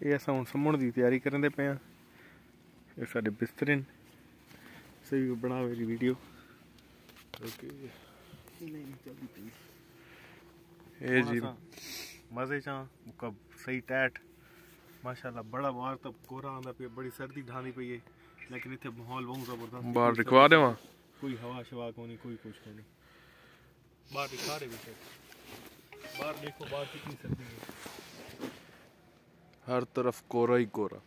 ਇਹ ਅਸਾਂ ਹੁਣ ਸਮਣ ਦੀ ਤਿਆਰੀ ਕਰਨ ਦੇ ਪਏ ਆ ਇਹ ਸਾਡੇ ਬਿਸਤਰੇ ਨੇ ਸਹੀ ਬਣਾਵੇ ਦੀ ਵੀਡੀਓ ਓਕੇ ਇਹ ਜੀ ਮਜ਼ੇ ਚਾਂ ਮੁਕਾ ਸਹੀ ਟੈਟ ਮਾਸ਼ਾਅੱਲਾ ਬੜਾ ਬਾਹਰ ਤਾਂ ਕੋਰਾ ਆਂਦਾ ਪਿਆ ਬੜੀ ਸਰਦੀ ਢਾਣੀ ਪਈ ਹੈ ਲੇਕਿਨ ਇੱਥੇ ਮਾਹੌਲ ਬਹੁਤ ਜ਼ਬਰਦਸਤ ਬਾਹਰ ਦਿਖਵਾ ਦੇਵਾਂ ਕੋਈ ਹਵਾ ਸ਼ਵਾ ਕੋਈ ਨਹੀਂ ਕੋਈ ਕੁਛ ਨਹੀਂ ਬਾਹਰ ਦਿਖਾ ਦੇ ਵਿੱਚ बाहर देखो बाहर कितनी सर्दी है हर तरफ़ कोरा ही कोरा।